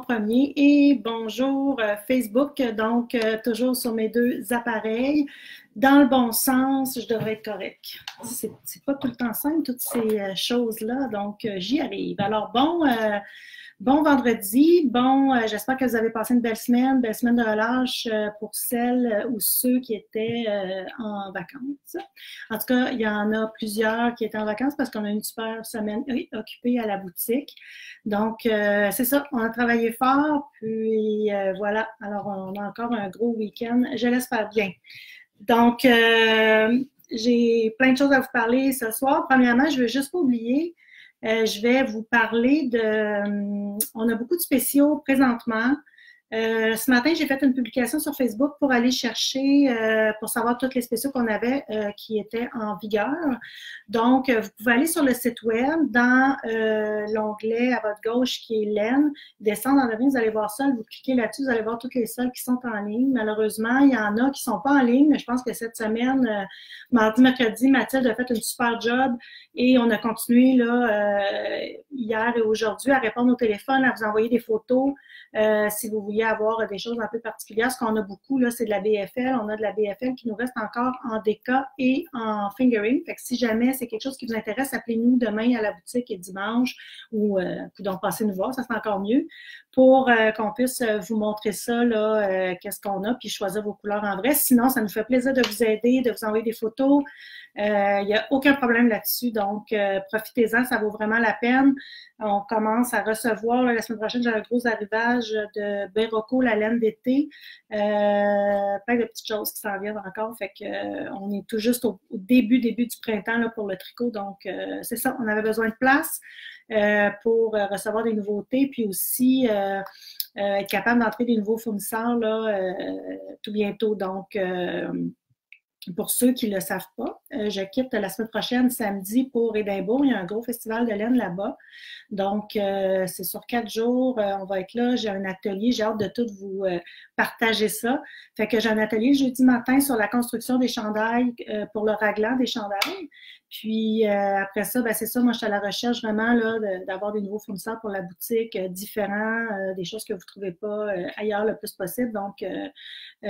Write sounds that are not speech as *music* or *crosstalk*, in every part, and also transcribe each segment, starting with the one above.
premier et bonjour euh, Facebook, donc euh, toujours sur mes deux appareils. Dans le bon sens, je devrais être correct. C'est pas tout le temps simple, toutes ces euh, choses-là, donc j'y arrive. Alors bon, Bon vendredi. Bon, euh, j'espère que vous avez passé une belle semaine, belle semaine de relâche euh, pour celles euh, ou ceux qui étaient en vacances. En tout cas, il y en a plusieurs qui étaient en vacances parce qu'on a une super semaine occupée à la boutique. Donc, c'est ça, on a travaillé fort, puis voilà. Alors, on a encore un gros week-end. Je l'espère bien. Donc, j'ai plein de choses à vous parler ce soir. Premièrement, je veux juste pas oublier euh, je vais vous parler de... Euh, on a beaucoup de spéciaux présentement. Euh, ce matin, j'ai fait une publication sur Facebook pour aller chercher, euh, pour savoir toutes les spéciaux qu'on avait euh, qui étaient en vigueur. Donc, vous pouvez aller sur le site web, dans l'onglet à votre gauche qui est laine, descendre le ligne, vous allez voir ça, vous cliquez là-dessus, vous allez voir toutes les salles qui sont en ligne. Malheureusement, il y en a qui ne sont pas en ligne, mais je pense que cette semaine, mardi, mercredi, Mathilde a fait une super job et on a continué là, hier et aujourd'hui à répondre au téléphone, à vous envoyer des photos si vous avoir des choses un peu particulières. Ce qu'on a beaucoup, là, c'est de la BFL. On a de la BFL qui nous reste encore en DK et en fingering. Si jamais c'est quelque chose qui vous intéresse, appelez-nous demain à la boutique et dimanche ou euh, donc passez nous voir, ça c'est encore mieux, pour euh, qu'on puisse euh, vous montrer ça, là, euh, qu'est-ce qu'on a, puis choisir vos couleurs en vrai. Sinon, ça nous fait plaisir de vous aider, de vous envoyer des photos. Il n'y a aucun problème là-dessus. Donc, profitez-en, ça vaut vraiment la peine. On commence à recevoir, la semaine prochaine, j'ai un gros arrivage de Berroco, la laine d'été. plein de petites choses qui s'en viennent encore. Fait que on est tout juste au, début, début du printemps là, pour le tricot. Donc, c'est ça, on avait besoin de place. Euh, pour euh, recevoir des nouveautés, puis aussi euh, être capable d'entrer des nouveaux fournisseurs là, tout bientôt. Donc, pour ceux qui ne le savent pas, je quitte la semaine prochaine, samedi, pour Édimbourg. Il y a un gros festival de laine là-bas. Donc, c'est sur quatre jours. on va être là. J'ai un atelier. J'ai hâte de tout vous partager ça. Fait que j'ai un atelier jeudi matin sur la construction des chandails pour le raglan des chandails. Puis euh, après ça, ben, c'est ça, moi je suis à la recherche vraiment d'avoir des nouveaux fournisseurs pour la boutique, euh, différents, euh, des choses que vous ne trouvez pas ailleurs le plus possible. Donc,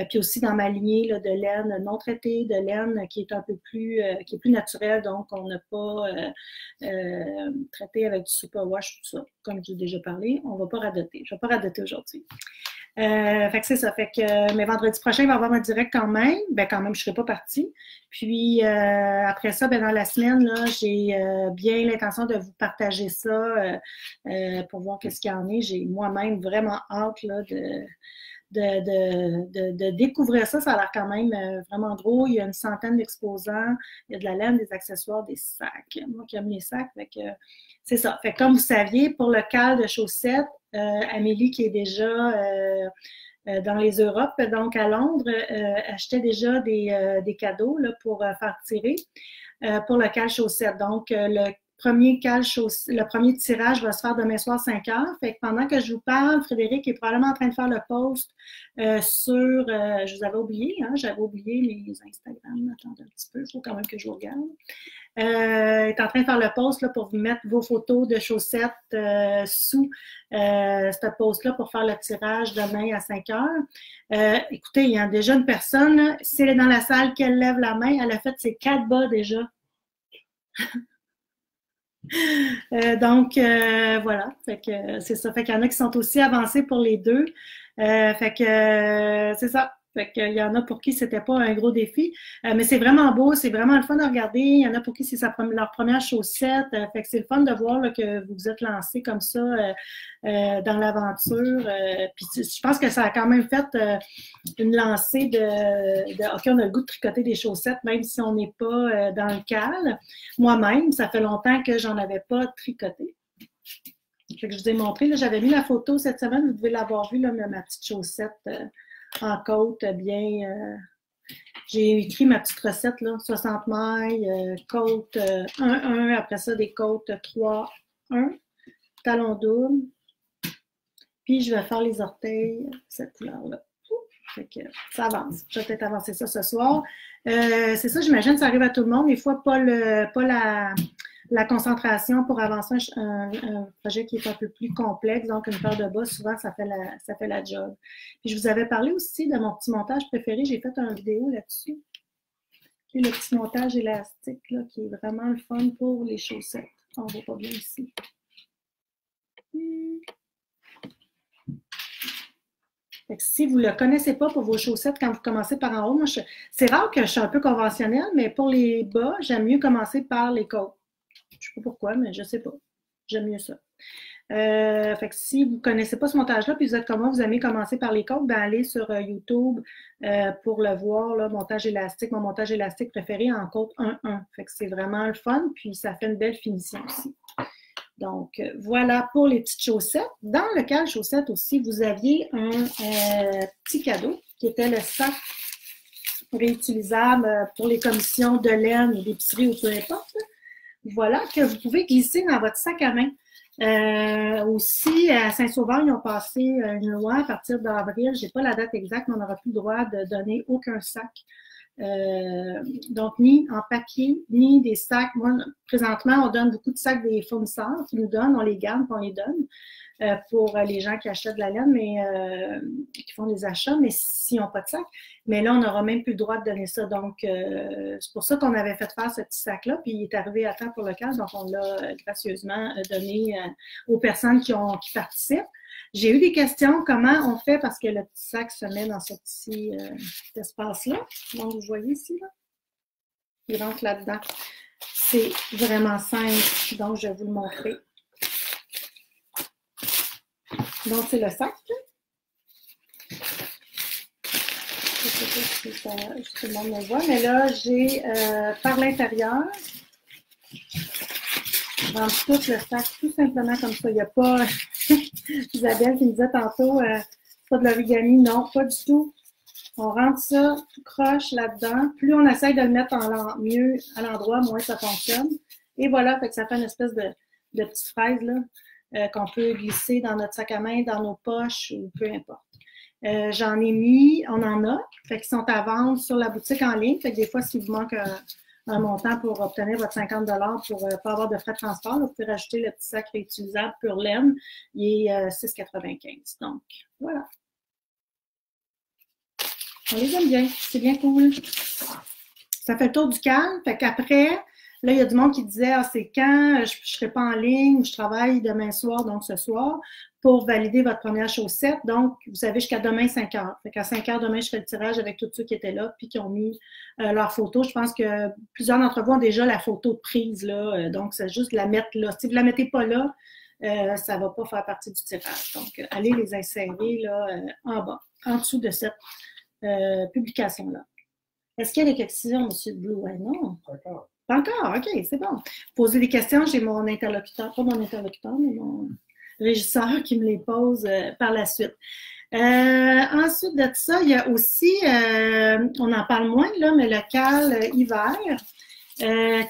puis aussi dans ma lignée de laine non traitée, de laine qui est un peu plus, qui est plus naturelle, donc on n'a pas traité avec du superwash, tout ça, comme j'ai déjà parlé. On ne va pas radoter. Je ne vais pas radoter aujourd'hui. Euh, fait que c'est ça. Fait que, euh, mais vendredi prochain, il va y avoir un direct quand même. Ben, quand même, je ne serai pas partie. Puis, euh, après ça, ben, dans la semaine, là, j'ai euh, bien l'intention de vous partager ça pour voir qu'est-ce qu'il y en est. J'ai moi-même vraiment hâte, là, de, de, de, de, découvrir ça. Ça a l'air quand même vraiment gros. Il y a une centaine d'exposants. Il y a de la laine, des accessoires, des sacs. Moi qui aime les sacs, c'est ça. Fait que comme vous saviez, pour le cal de chaussettes, euh, Amélie, qui est déjà euh, euh, dans les Europes, donc à Londres, achetait déjà des, cadeaux là, pour faire tirer pour le cal chaussette. Donc, le le premier tirage va se faire demain soir 5 heures. Fait que pendant que je vous parle, Frédéric est probablement en train de faire le post sur, je vous avais oublié, hein, j'avais oublié les Instagram. Attendez un petit peu, il faut quand même que je vous regarde euh, est en train de faire le post là, pour vous mettre vos photos de chaussettes euh, sous euh, cette post-là pour faire le tirage demain à 5 heures. Euh, écoutez, il y a déjà une personne, si elle est dans la salle, qu'elle lève la main, elle a fait ses quatre bas déjà. *laughs* Euh, donc, voilà, fait que c'est ça. Fait qu'il y en a qui sont aussi avancés pour les deux. fait que c'est ça. Fait qu'il y en a pour qui c'était pas un gros défi. Euh, mais c'est vraiment beau, c'est vraiment le fun de regarder. Il y en a pour qui c'est leur première chaussette. Euh, fait que c'est le fun de voir que vous vous êtes lancé comme ça euh, dans l'aventure. puis je pense que ça a quand même fait une lancée de, OK, on a le goût de tricoter des chaussettes, même si on n'est pas dans le cal. Moi-même, ça fait longtemps que j'en avais pas tricoté. Fait que je vous ai montré, j'avais mis la photo cette semaine, vous devez l'avoir vu, là, ma petite chaussette en côte bien. Euh, j'ai écrit ma petite recette, là, 60 mailles, euh, côte 1-1, euh, après ça des côtes 3-1, talon double. Puis je vais faire les orteils, cette couleur-là. Ça avance. Je vais peut-être avancer ça ce soir. c'est ça, j'imagine, ça arrive à tout le monde. Des fois, pas, le, pas la, la concentration pour avancer un, projet qui est un peu plus complexe. Donc, une paire de bas, souvent, ça fait la, ça fait la job. Puis, je vous avais parlé aussi de mon petit montage préféré. J'ai fait une vidéo là-dessus. Le petit montage élastique, là, qui est vraiment le fun pour les chaussettes. On ne voit pas bien ici. si vous ne le connaissez pas pour vos chaussettes quand vous commencez par en haut, c'est rare que je suis un peu conventionnelle, mais pour les bas, j'aime mieux commencer par les côtes. Sais pas pourquoi, mais je sais pas. J'aime mieux ça. Euh, fait que si vous ne connaissez pas ce montage-là, puis vous êtes comme moi, vous aimez commencer par les côtes, ben allez sur euh, YouTube euh, pour le voir, montage élastique, mon montage élastique préféré en côte 1-1. Fait que c'est vraiment le fun, puis ça fait une belle finition aussi. Donc, voilà pour les petites chaussettes. Dans le cas chaussettes aussi, vous aviez un petit cadeau qui était le sac réutilisable pour les commissions de laine ou d'épicerie ou peu importe. Voilà, que vous pouvez glisser dans votre sac à main. Euh, aussi, à Saint-Sauveur, ils ont passé une loi à partir d'avril, je n'ai pas la date exacte, mais on n'aura plus le droit de donner aucun sac. Euh, donc, ni en papier, ni des sacs. Moi, présentement, on donne beaucoup de sacs des fournisseurs qui nous donnent, on les garde, on les donne. Euh, pour les gens qui achètent de la laine, mais euh, qui font des achats, mais s'ils n'ont pas de sac. Mais là, on n'aura même plus le droit de donner ça. Donc, euh, c'est pour ça qu'on avait fait faire ce petit sac-là, puis il est arrivé à temps pour le cas, donc on l'a gracieusement donné aux personnes qui, ont, participent. J'ai eu des questions, comment on fait, parce que le petit sac se met dans ce petit, espace-là. Donc, vous voyez ici, là? Il rentre là-dedans. C'est vraiment simple, donc je vais vous le montrer. Donc, c'est le sac. Je ne sais pas si ça, tout le monde me voit, mais là, j'ai euh, par l'intérieur, dans tout le sac, tout simplement comme ça. Il n'y a pas *laughs* Isabelle qui me disait tantôt, euh, pas de l'origami, non, pas du tout. On rentre ça tout croche là-dedans. Plus on essaye de le mettre mieux à l'endroit, moins ça fonctionne. Et voilà, fait que ça fait une espèce de, de petite fraise là. Euh, qu'on peut glisser dans notre sac à main, dans nos poches ou peu importe. Euh, j'en ai mis, on en a, fait qu'ils sont à vendre sur la boutique en ligne. Fait que des fois, s'il vous manque un, montant pour obtenir votre 50 pour ne euh, pas avoir de frais de transport, vous pouvez rajouter le petit sac réutilisable pour laine. Il est 6,95. Donc, voilà. On les aime bien. C'est bien cool. Ça fait le tour du calme. Fait qu'après, Là, il y a du monde qui disait Ah, c'est quand, je ne serai pas en ligne, je travaille demain soir, donc ce soir, pour valider votre première chaussette. Donc, vous savez, jusqu'à demain, 5 heures. Fait qu'à 5 heures, demain, je fais le tirage avec tous ceux qui étaient là, puis qui ont mis euh, leur photo. Je pense que plusieurs d'entre vous ont déjà la photo prise, là. Euh, donc, c'est juste de la mettre là. Si vous ne la mettez pas là, euh, ça ne va pas faire partie du tirage. Donc, allez les insérer là, en bas, en dessous de cette publication-là. Est-ce qu'il y a des questions, M. Blue? non. D'accord. Pas encore, OK, c'est bon. Poser des questions, j'ai mon interlocuteur, pas mon interlocuteur, mais mon régisseur qui me les pose euh, par la suite. Euh, ensuite de ça, il y a aussi, euh, on en parle moins là, mais le cal hiver,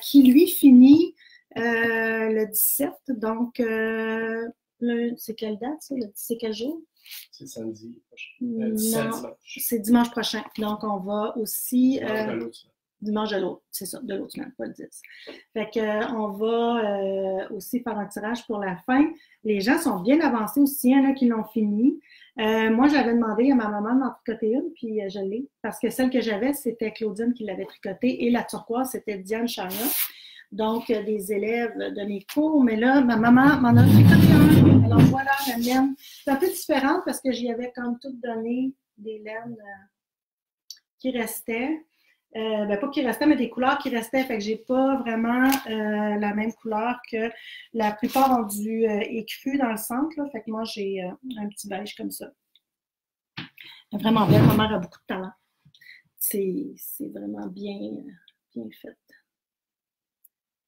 qui lui finit le 17. Donc, c'est quelle date ça? C'est quel jour? C'est samedi prochain. non, c'est dimanche prochain. Donc, on va aussi dimanche de l'autre, c'est ça, de l'autre semaine, pas le 10. Fait qu'on euh, va euh, aussi faire un tirage pour la fin. Les gens sont bien avancés aussi, il y en a qui l'ont fini. Euh, moi, j'avais demandé à ma maman d'en tricoter une, puis je l'ai, parce que celle que j'avais, c'était Claudine qui l'avait tricotée, et la turquoise, c'était Diane Charna. Donc, des élèves de mes cours, mais là, ma maman m'en a tricoté un. Alors voilà, la mienne. C'est un peu différente parce que j'y avais comme tout donné des laines qui restaient. Euh, ben, pas qui restait, mais des couleurs qui restaient. Fait que j'ai pas vraiment euh, la même couleur que la plupart ont du euh, écru dans le centre. Fait que moi, j'ai un petit beige comme ça. Vraiment belle. Ma mère a beaucoup de talent. C'est vraiment bien, bien fait.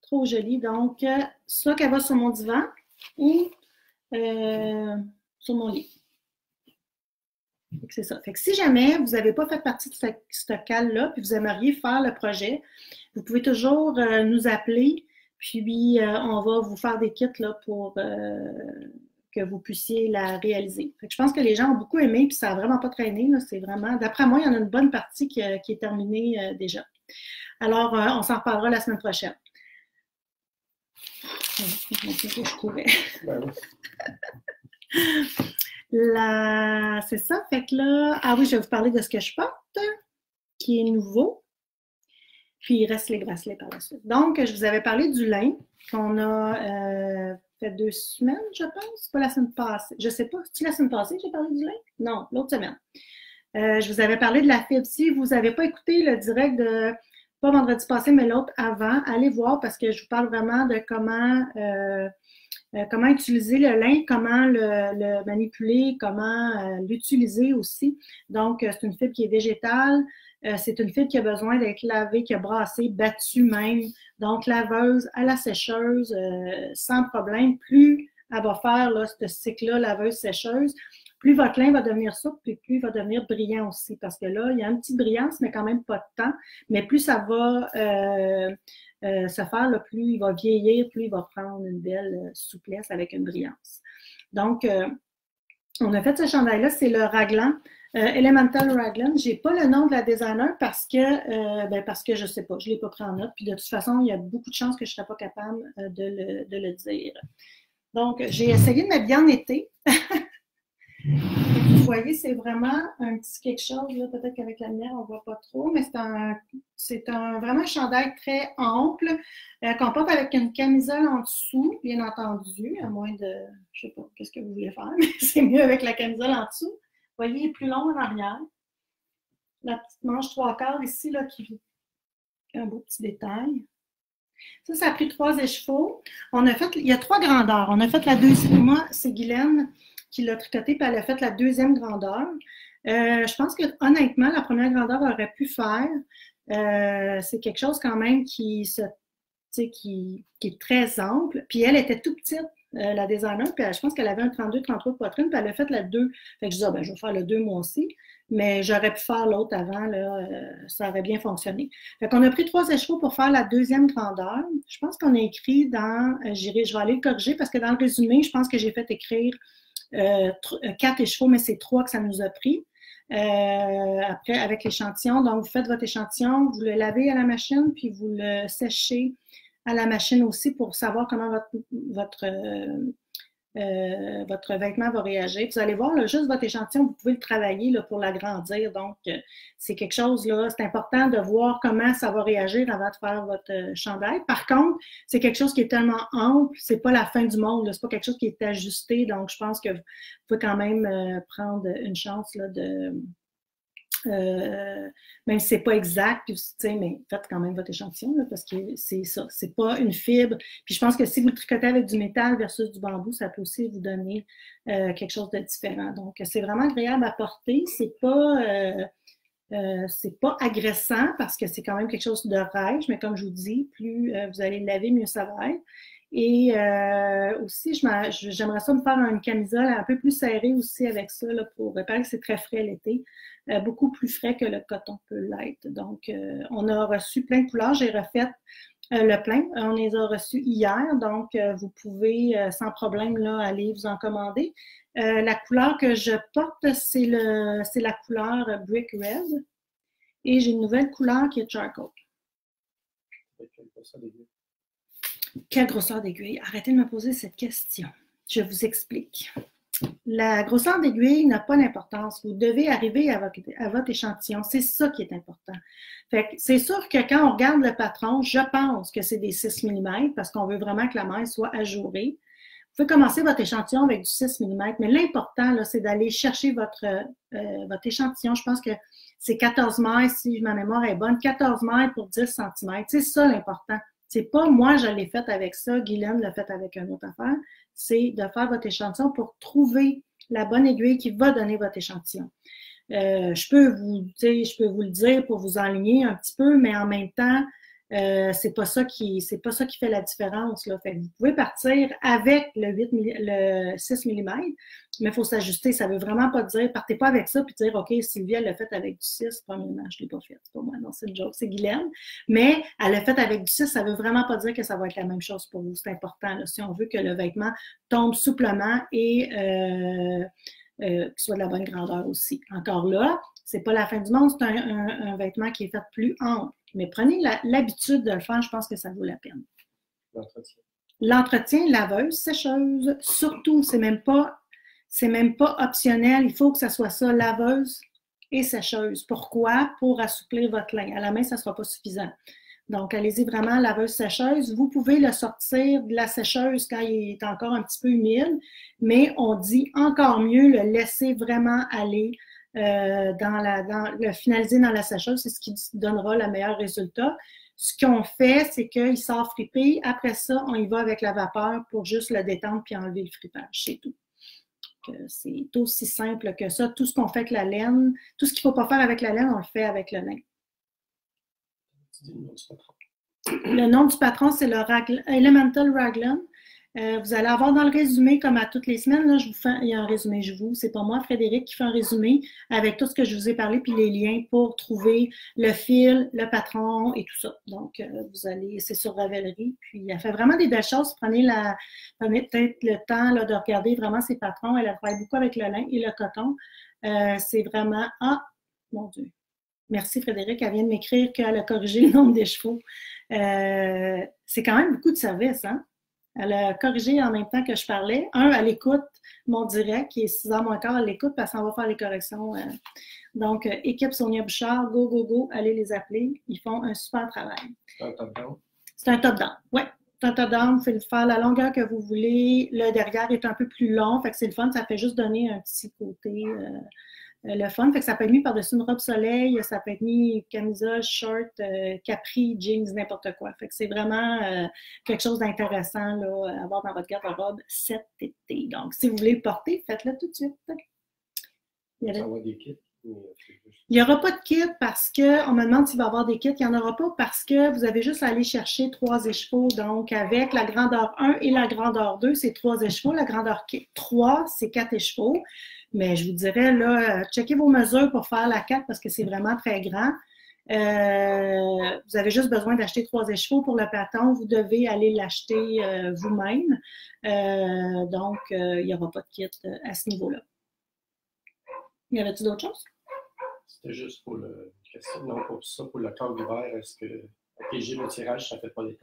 Trop joli. Donc, soit qu'elle va sur mon divan ou sur mon lit. C'est ça. Fait que si jamais vous n'avez pas fait partie de ce, cal-là, puis vous aimeriez faire le projet, vous pouvez toujours euh, nous appeler, puis euh, on va vous faire des kits là, pour euh, que vous puissiez la réaliser. Fait que je pense que les gens ont beaucoup aimé, puis ça n'a vraiment pas traîné. C'est vraiment, d'après moi, il y en a une bonne partie qui, qui est terminée déjà. Alors, on s'en reparlera la semaine prochaine. Je courais. *laughs* La... C'est ça, fait que là, ah oui, je vais vous parler de ce que je porte, qui est nouveau. Puis il reste les bracelets par la suite. Donc, je vous avais parlé du lin qu'on a euh, fait deux semaines, je pense. Pas la semaine passée. Je sais pas. C'est la semaine passée que j'ai parlé du lin? Non, l'autre semaine. Euh, je vous avais parlé de la fibre. Si vous n'avez pas écouté le direct de, pas vendredi passé, mais l'autre avant, allez voir parce que je vous parle vraiment de comment, euh, euh, comment utiliser le lin, comment le, manipuler, comment l'utiliser aussi. Donc, c'est une fibre qui est végétale. c'est une fibre qui a besoin d'être lavée, qui a brassé, battue même. Donc, laveuse à la sécheuse, sans problème. Plus elle va faire là, ce cycle-là, laveuse-sécheuse, plus votre lin va devenir souple, puis plus il va devenir brillant aussi. Parce que là, il y a une petite brillance, mais quand même pas de temps. Mais plus ça va euh, euh, se faire, plus il va vieillir, plus il va prendre une belle euh, souplesse avec une brillance. Donc, on a fait ce chandail-là, c'est le raglan. Elemental Raglan. Je n'ai pas le nom de la designer parce que, ben parce que je ne sais pas, je ne l'ai pas pris en note. Puis de toute façon, il y a beaucoup de chances que je ne serais pas capable de le, de, le, dire. Donc, j'ai essayé de bien en été. *laughs* Vous voyez, c'est vraiment un petit quelque chose, là, peut-être qu'avec la lumière, on ne voit pas trop, mais c'est un, c'est un vraiment un chandail très ample, euh, qu'on porte avec une camisole en dessous, bien entendu, à moins de, je ne sais pas, qu'est-ce que vous voulez faire, *laughs* mais c'est mieux avec la camisole en dessous. Vous voyez, il est plus long en arrière. La petite manche trois quarts ici, là, qui un beau petit détail. Ça, ça a pris trois écheveaux. On a fait, il y a trois grandeurs. On a fait la deuxième. Moi, c'est Guylaine qui l'a tricoté, puis elle a fait la deuxième grandeur. Euh, je pense que honnêtement, la première grandeur aurait pu faire. Euh, c'est quelque chose quand même qui, qui, qui est très ample. Puis elle était tout petite, euh, la designer, puis je pense qu'elle avait un 32-33 poitrine, puis elle a fait la 2. Fait que je disais, ah, ben, je vais faire le 2 moi aussi. Mais j'aurais pu faire l'autre avant, là, ça aurait bien fonctionné. Fait qu'on a pris trois écheveaux pour faire la deuxième grandeur. Je pense qu'on a écrit dans, je vais aller le corriger parce que dans le résumé, je pense que j'ai fait écrire quatre échevaux, mais c'est trois que ça nous a pris. Euh, après, avec l'échantillon. Donc, vous faites votre échantillon, vous le lavez à la machine, puis vous le séchez à la machine aussi pour savoir comment votre, votre euh, votre vêtement va réagir. Vous allez voir, là, juste votre échantillon, vous pouvez le travailler là, pour l'agrandir. Donc, euh, c'est quelque chose, là, c'est important de voir comment ça va réagir avant de faire votre euh, chandail. Par contre, c'est quelque chose qui est tellement ample, c'est pas la fin du monde, c'est pas quelque chose qui est ajusté. Donc, je pense que vous pouvez quand même prendre une chance là, de euh, même si c'est pas exact, mais faites quand même votre échantillon parce que c'est ça, c'est pas une fibre. Puis je pense que si vous tricotez avec du métal versus du bambou, ça peut aussi vous donner euh, quelque chose de différent. Donc c'est vraiment agréable à porter. C'est pas euh, c'est pas agressant parce que c'est quand même quelque chose de rêche, mais comme je vous dis, plus vous allez le laver, mieux ça va être. Et aussi, j'aimerais ça me faire une camisole un peu plus serrée aussi avec ça là, pour que c'est très frais l'été. Euh, beaucoup plus frais que le coton peut l'être. Donc, euh, on a reçu plein de couleurs. J'ai refait euh, le plein. On les a reçus hier, donc vous pouvez sans problème là, aller vous en commander. la couleur que je porte, c'est la couleur Brick Red. Et j'ai une nouvelle couleur qui est Charcoal. Quelle grosseur d'aiguille? Arrêtez de me poser cette question. Je vous explique la grosseur d'aiguille n'a pas d'importance. Vous devez arriver à votre, échantillon. C'est ça qui est important. c'est sûr que quand on regarde le patron, je pense que c'est des 6 mm parce qu'on veut vraiment que la maille soit ajourée. Vous pouvez commencer votre échantillon avec du 6 mm, mais l'important, c'est d'aller chercher votre, euh, votre échantillon. Je pense que c'est 14 mailles, si ma mémoire est bonne, 14 mailles pour 10 cm. C'est ça l'important. C'est pas moi, je l'ai fait avec ça, Guylaine l'a fait avec une autre affaire. C'est de faire votre échantillon pour trouver la bonne aiguille qui va donner votre échantillon. Euh, je peux vous, je peux vous le dire pour vous enligner un petit peu, mais en même temps, euh, c'est pas ça qui c'est pas ça qui fait la différence là. Vous pouvez partir avec le 8 le 6 mm, mais il faut s'ajuster. Ça veut vraiment pas dire partez pas avec ça puis dire OK, Sylvia l'a fait avec du 6, premièrement, je l'ai pas fait, c'est pas moi, non, c'est une joke, c'est Guylaine. Mais elle l'a fait avec du 6, ça veut vraiment pas dire que ça va être la même chose pour vous. C'est important si on veut que le vêtement tombe souplement et euh, euh, qu'il soit de la bonne grandeur aussi. Encore là, c'est pas la fin du monde, c'est un, vêtement qui est fait plus ample. Mais prenez l'habitude de le faire, je pense que ça vaut la peine. L'entretien. L'entretien laveuse, sécheuse, surtout, c'est même pas c'est même pas optionnel. Il faut que ça soit ça, laveuse et sécheuse. Pourquoi? Pour assouplir votre lin. À la main, ça ne sera pas suffisant. Donc, allez-y vraiment laveuse sécheuse. Vous pouvez le sortir de la sécheuse quand il est encore un petit peu humide, mais on dit encore mieux le laisser vraiment aller euh, dans la, dans, le finaliser dans la sécheuse. C'est ce qui donnera le meilleur résultat. Ce qu'on fait, c'est qu'il sort fripé. Après ça, on y va avec la vapeur pour juste le détendre puis enlever le fripage. C'est tout. C'est aussi simple que ça. Tout ce qu'on fait avec la laine, tout ce qu'il ne faut pas faire avec la laine, on le fait avec le lin. Le nom du patron, c'est le Elemental Raglan. Euh, vous allez avoir dans le résumé, comme à toutes les semaines, là, je vous fais, un résumé, je vous, c'est pas moi, Frédéric, qui fait un résumé avec tout ce que je vous ai parlé, puis les liens pour trouver le fil, le patron et tout ça. Donc, euh, vous allez, c'est sur Ravelry, puis elle fait vraiment des belles choses. Prenez, la, prenez peut-être le temps là, de regarder vraiment ses patrons. Elle travaille beaucoup avec le lin et le coton. Euh, c'est vraiment, ah, mon Dieu. Merci Frédéric, elle vient de m'écrire qu'elle a corrigé le nombre des chevaux. c'est quand même beaucoup de services, hein? Elle a corrigé en même temps que je parlais. Un, elle écoute mon direct, qui est 6 h moins quart, elle l'écoute parce qu'on va faire les corrections. Euh. Donc, euh, équipe Sonia Bouchard, go, go, go, allez les appeler. Ils font un super travail. C'est un top-down? C'est un top-down, oui. C'est un top-down, vous pouvez le faire la longueur que vous voulez. Le derrière est un peu plus long, fait que c'est le fun, ça fait juste donner un petit côté. Euh, le fun. Fait que ça peut être mis par-dessus une robe soleil, ça peut être mis camisole, short, euh, capri, jeans, n'importe quoi. Fait que c'est vraiment euh, quelque chose d'intéressant à avoir dans votre garde-robe cet été. Donc, si vous voulez le porter, faites-le tout de suite. Il y, aura des kits. Il n'y aura pas de kit parce que, on me demande s'il va y avoir des kits. Il n'y en aura pas parce que vous avez juste à aller chercher trois échevaux. Donc, avec la grandeur 1 et la grandeur 2, c'est trois échevaux. La grandeur 3, c'est quatre échevaux. Mais je vous dirais, là, checkez vos mesures pour faire la 4 parce que c'est vraiment très grand. Euh, vous avez juste besoin d'acheter trois échevaux pour le platon. Vous devez aller l'acheter euh, vous-même. Euh, donc, il n'y aura pas de kit à ce niveau-là. Y avait-il d'autres choses? C'était juste pour le question, non, pour ça, pour le corps d'hiver, est-ce que j'ai le tirage, ça ne fait pas des?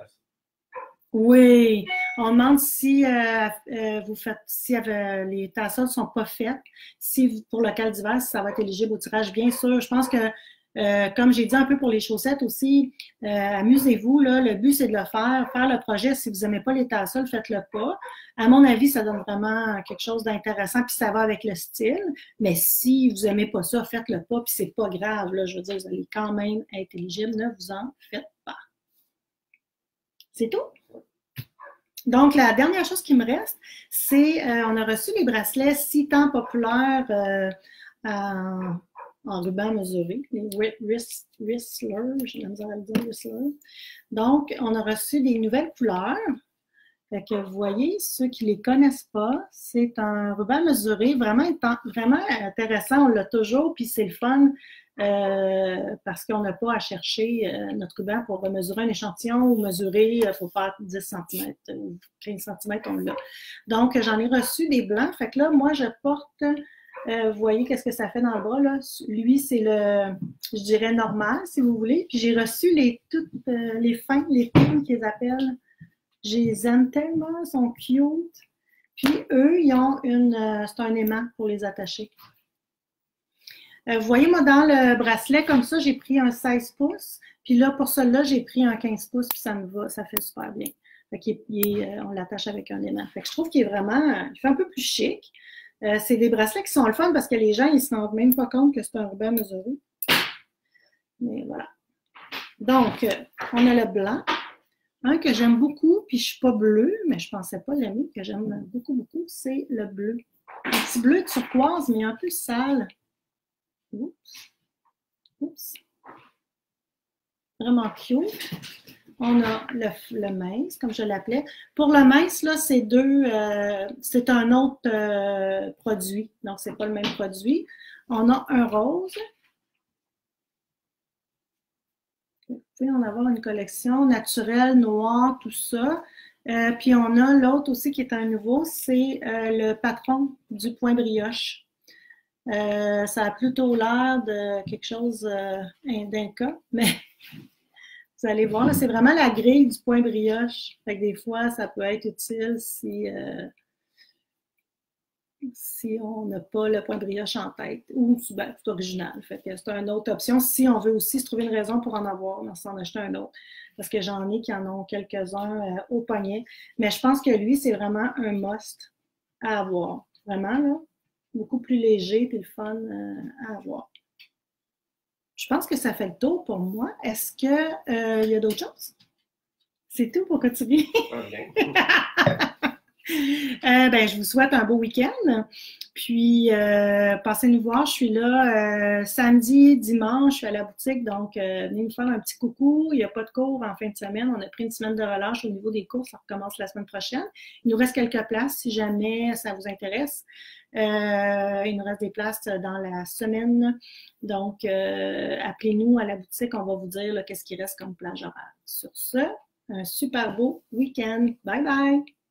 Oui, on demande si euh, euh, vous faites, si euh, les tasses ne sont pas faites, si pour le cal d'hiver, si ça va être éligible au tirage. Bien sûr, je pense que, comme j'ai dit un peu pour les chaussettes aussi, amusez-vous. Le but, c'est de le faire, faire le projet. Si vous n'aimez pas les tasses, faites-le pas. À mon avis, ça donne vraiment quelque chose d'intéressant, puis ça va avec le style. Mais si vous n'aimez pas ça, faites-le pas, puis c'est pas grave. Là, je veux dire, vous allez quand même être éligible. Ne vous en faites pas. C'est tout? Donc, la dernière chose qui me reste, c'est euh, on a reçu les bracelets si tant populaires euh, en, ruban mesuré, les Whistler, j'ai la misère à le dire, Whistler. Donc, on a reçu des nouvelles couleurs. Fait que vous voyez, ceux qui ne les connaissent pas, c'est un ruban mesuré vraiment intéressant. On l'a toujours, puis c'est le fun euh, parce qu'on n'a pas à chercher euh, notre ruban pour mesurer un échantillon ou mesurer, il euh, faut faire 10 cm ou 15 cm, on l'a. Donc, j'en ai reçu des blancs. Fait que là, moi, je porte, vous voyez qu'est-ce que ça fait dans le bras, là? Lui, c'est le, je dirais, normal, si vous voulez. Puis j'ai reçu les toutes, les fins, les fins qu'ils appellent. J'ai les aime tellement, ils sont cute. Puis eux, ils ont une, c'est un aimant pour les attacher. Euh, vous voyez, moi, dans le bracelet, comme ça, j'ai pris un 16 pouces. Puis là, pour celui-là, j'ai pris un 15 pouces, puis ça me va, ça fait super bien. Fait euh, on l'attache avec un aimant. Fait que je trouve qu'il est vraiment, il fait un peu plus chic. Euh, c'est des bracelets qui sont le fun parce que les gens, ils ne se rendent même pas compte que c'est un ruban mesuré. Mais voilà. Donc, on a le blanc. Un que j'aime beaucoup, puis je ne suis pas bleu, mais je ne pensais pas l'aimer, que j'aime beaucoup, beaucoup, c'est le bleu. Un petit bleu turquoise, mais un peu sale. Oups. Vraiment cute. On a le, le mince, comme je l'appelais. Pour le mince, là, c'est deux, euh, c'est un autre euh, produit. Donc, c'est pas le même produit. On a un rose. Vous pouvez en avoir une collection naturelle, noire, tout ça. Euh, puis on a l'autre aussi qui est un nouveau, c'est le patron du point brioche. Euh, ça a plutôt l'air de quelque chose euh, d'inca, *laughs* mais Vous allez voir, c'est vraiment la grille du point brioche. Fait que des fois, ça peut être utile si, euh, si on n'a pas le point brioche en tête ou ben, tout original. C'est une autre option si on veut aussi se trouver une raison pour en avoir, s'en acheter un autre. Parce que j'en ai qui en ont quelques-uns euh, au poignet. Mais je pense que lui, c'est vraiment un must à avoir. Vraiment, là. Beaucoup plus léger et le fun euh, à avoir. Je pense que ça fait le tour pour moi. Est-ce qu'il euh, y a d'autres choses? C'est tout pour continuer. *laughs* Euh, ben, je vous souhaite un beau week-end. Puis, euh, passez nous voir. Je suis là euh, samedi, dimanche. Je suis à la boutique. Donc, venez me faire un petit coucou. Il n'y a pas de cours en fin de semaine. On a pris une semaine de relâche au niveau des cours. Ça recommence la semaine prochaine. Il nous reste quelques places si jamais ça vous intéresse. il nous reste des places dans la semaine. Donc, appelez-nous à la boutique. On va vous dire qu'est-ce qui reste comme plage horaire. Sur ce, un super beau week-end. Bye bye!